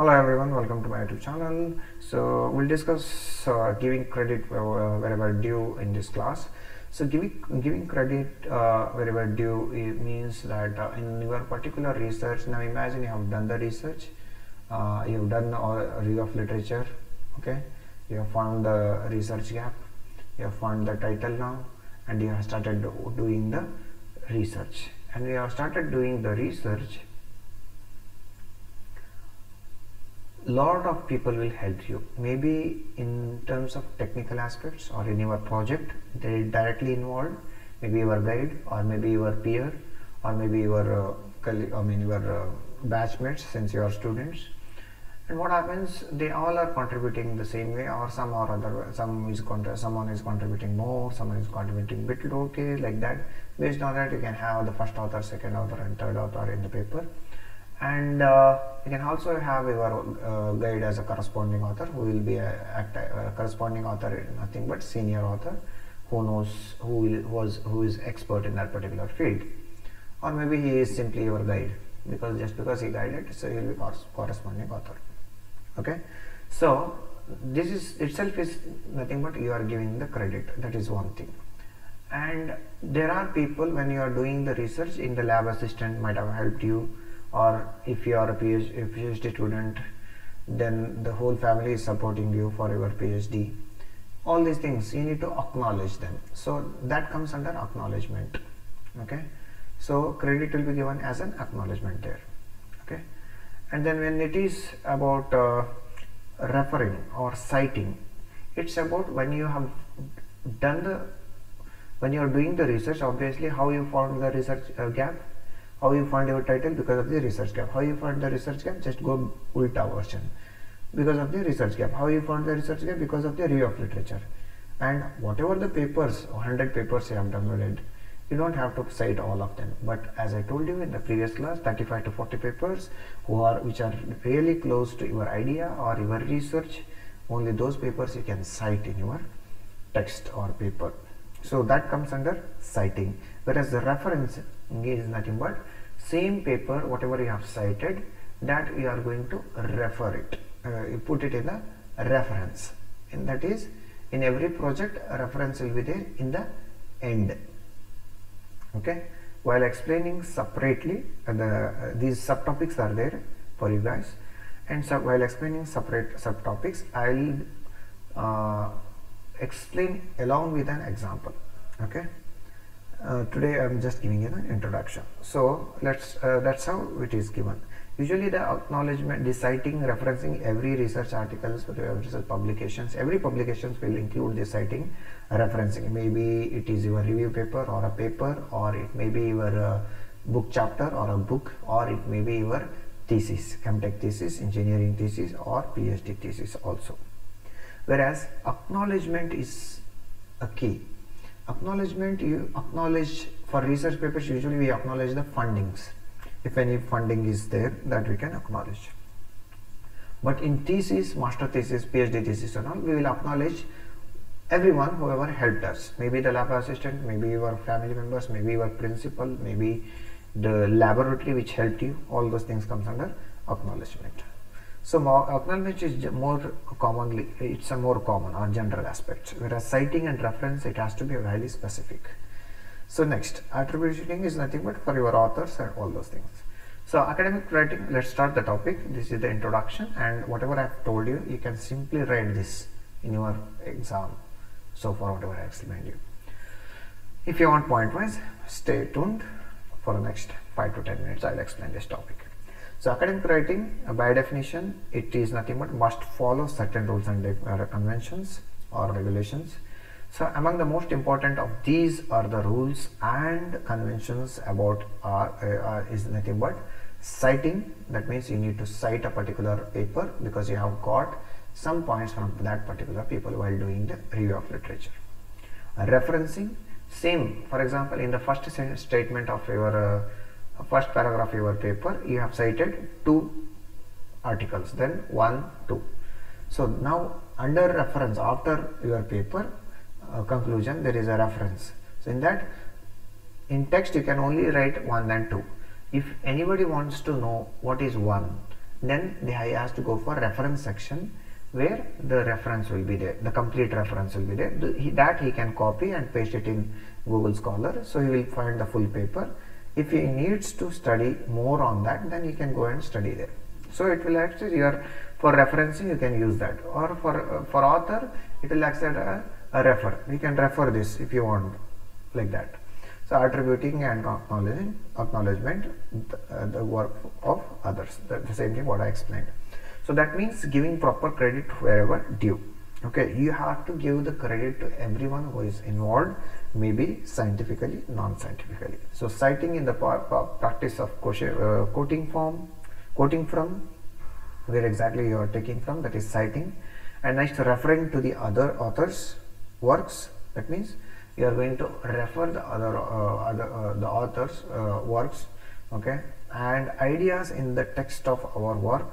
Hello everyone, welcome to my YouTube channel. So we'll discuss uh, giving credit uh, wherever due in this class. So giving giving credit uh, wherever due means that uh, in your particular research. Now imagine you have done the research, uh, you have done a review of literature. Okay, you have found the research gap, you have found the title now, and you have started doing the research. And you have started doing the research lot of people will help you. Maybe in terms of technical aspects or in your project they directly involved. Maybe your guide or maybe your peer or maybe your uh, i mean your uh, batchmates since you are students. And what happens they all are contributing the same way or some or other some is someone is contributing more someone is contributing bit okay like that. Based on that you can have the first author second author and third author in the paper and uh, you can also have your uh, guide as a corresponding author who will be a, a corresponding author nothing but senior author who knows who will, was who is expert in that particular field. Or maybe he is simply your guide because just because he guided so he will be cor- corresponding author. Okay? So this is itself is nothing but you are giving the credit. That is one thing. And there are people when you are doing the research in the lab assistant might have helped you or if you are a PhD, PhD student then the whole family is supporting you for your PhD all these things you need to acknowledge them. So that comes under acknowledgement okay? So credit will be given as an acknowledgement there okay? And then when it is about uh, referring or citing it's about when you have done the when you are doing the research obviously how you found the research uh, gap how you find your title? Because of the research gap. How you find the research gap? Just go ulta version. Because of the research gap. How you found the research gap? Because of the review of literature. And whatever the papers 100 papers you have downloaded you don't have to cite all of them. But as i told you in the previous class 35 to 40 papers who are which are really close to your idea or your research only those papers you can cite in your text or paper so that comes under citing. Whereas the reference is nothing but same paper whatever you have cited that we are going to refer it. Uh, you put it in the reference. And that is in every project a reference will be there in the end. Okay? While explaining separately uh, the uh, these subtopics are there for you guys. And so while explaining separate subtopics i'll uh, explain along with an example okay? Uh, today i'm just giving you an introduction. So let's uh, that's how it is given. Usually the acknowledgement the citing referencing every research articles research publications every publications will include the citing referencing. Maybe it is your review paper or a paper or it may be your uh, book chapter or a book or it may be your thesis MTech thesis engineering thesis or phd thesis also whereas acknowledgement is a key. Acknowledgement you acknowledge for research papers usually we acknowledge the fundings. If any funding is there that we can acknowledge. But in thesis master thesis phd thesis and all we will acknowledge everyone whoever helped us. Maybe the lab assistant maybe your family members maybe your principal maybe the laboratory which helped you all those things comes under acknowledgement so acknowledgement is more commonly it's a more common or general aspect whereas citing and reference it has to be highly specific. So next attributing is nothing but for your authors and all those things. So academic writing let's start the topic. This is the introduction and whatever i've told you you can simply write this in your exam. So far whatever i explained you. If you want point wise stay tuned. For the next 5 to 10 minutes i'll explain this topic so academic writing, uh, by definition, it is nothing but must follow certain rules and uh, conventions or regulations. So among the most important of these are the rules and conventions about uh, uh, is nothing but citing. That means you need to cite a particular paper because you have got some points from that particular paper while doing the review of literature. referencing, same. For example, in the first statement of your first paragraph of your paper you have cited two articles then one two. So now under reference after your paper uh, conclusion there is a reference. So in that in text you can only write one and two. If anybody wants to know what is one then he has to go for reference section where the reference will be there the complete reference will be there. The, he, that he can copy and paste it in google scholar so he will find the full paper if he needs to study more on that then he can go and study there. So it will actually your for referencing you can use that. Or for uh, for author it will accept a, a refer. We can refer this if you want like that. So attributing and acknowledging acknowledgement the, uh, the work of others. The, the same thing what i explained. So that means giving proper credit wherever due okay you have to give the credit to everyone who is involved maybe scientifically non-scientifically. So citing in the practice of uh, quoting form quoting from where exactly you are taking from that is citing. And next referring to the other authors works that means you are going to refer the other uh, other uh, the authors uh, works okay? And ideas in the text of our work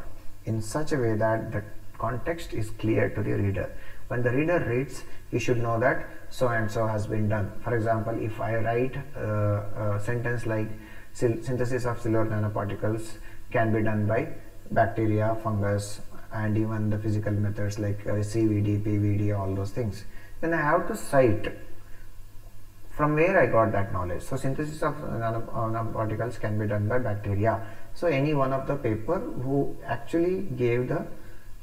in such a way that the context is clear to the reader when the reader reads he should know that so and so has been done for example if i write a sentence like synthesis of silver nanoparticles can be done by bacteria fungus and even the physical methods like uh, cvd pvd all those things then i have to cite from where I got that knowledge. So synthesis of nanoparticles can be done by bacteria. So any one of the paper who actually gave the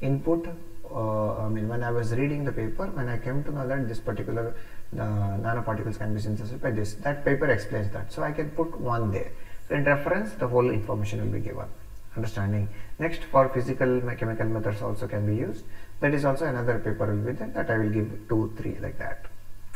input uh, I mean when I was reading the paper when I came to know that this particular uh, nanoparticles can be synthesized by this that paper explains that. So I can put one there. So in reference the whole information will be given. Understanding? Next for physical chemical methods also can be used. That is also another paper will be there that I will give two three like that.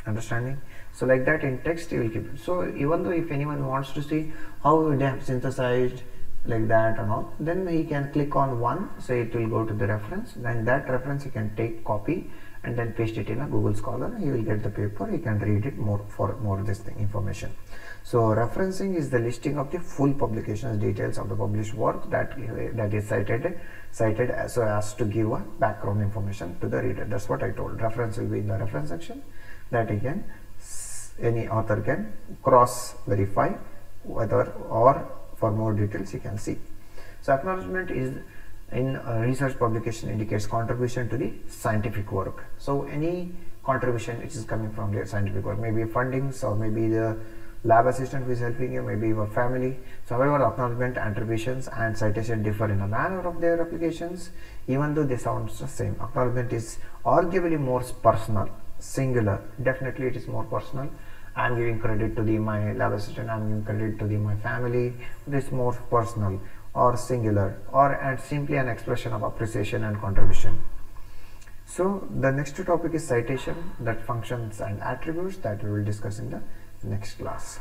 Understanding? So like that in text you will keep so even though if anyone wants to see how they have synthesized like that and all. Then he can click on one so it will go to the reference. Then that reference he can take copy and then paste it in a google scholar. He will get the paper. He can read it more for more this thing information. So referencing is the listing of the full publications details of the published work that that is cited cited uh, so as to give a background information to the reader. That's what i told. Reference will be in the reference section. That again any author can cross verify whether or for more details you can see. So acknowledgement is in uh, research publication indicates contribution to the scientific work. So any contribution which is coming from the scientific work maybe fundings or maybe the lab assistant who is helping you maybe your family. So however acknowledgement attributions and citation differ in the manner of their applications even though they sound the same. Acknowledgement is arguably more personal singular. Definitely it is more personal i'm giving credit to the my lab assistant i'm giving credit to the my family. This more personal or singular or and simply an expression of appreciation and contribution. So the next topic is citation that functions and attributes that we will discuss in the next class